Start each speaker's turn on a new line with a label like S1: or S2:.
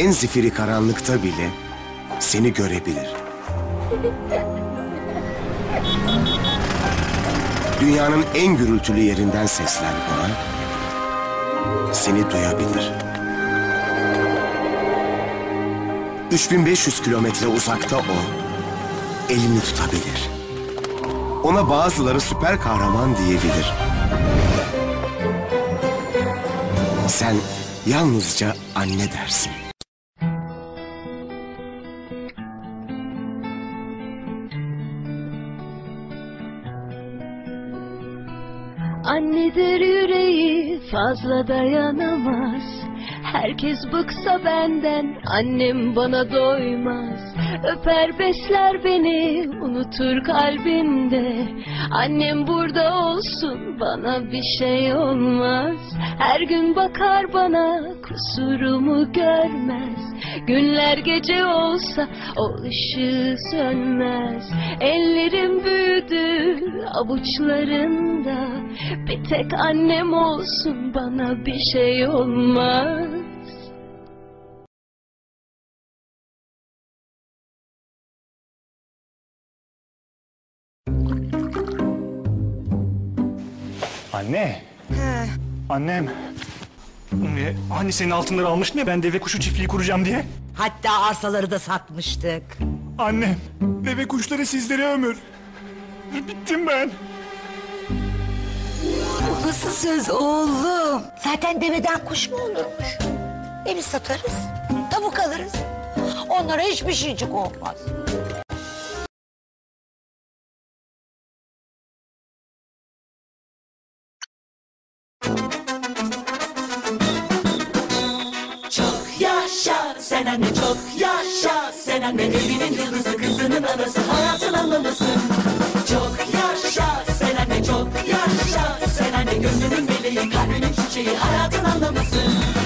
S1: en zifiri karanlıkta bile seni görebilir. Dünyanın en gürültülü yerinden seslen ona. Seni duyabilir. 3500 kilometre uzakta o elini tutabilir. Ona bazıları süper kahraman diyebilir. Sen yalnızca anne dersin.
S2: Annedir yüreği fazla dayanamaz. Herkes bıksa benden annem bana doymaz. Öper besler beni unutur kalbinde Annem burada olsun bana bir şey olmaz. Her gün bakar bana kusurumu görmez. Günler gece olsa o ışığı sönmez. Ellerim büyüdü avuçlarında Bir tek annem olsun bana bir şey olmaz
S3: Anne. Annem. Ee, Hani senin altınları almıştın ya ben deve kuşu çiftliği kuracağım diye.
S4: Hatta arsaları da satmıştık.
S3: Annem. Deve kuşları sizlere ömür. Bittim ben.
S4: Bu nasıl söz oğlum? Zaten deveden kuş mu olurmuş? Evi satarız, tavuk alırız. Onlara hiçbir şeycik olmaz.
S5: Çok yaşa sen anne çok yaşa Sen anne evinin yıldızı kızının anası hayatın anlamısın çiçeği hayatın anlamısın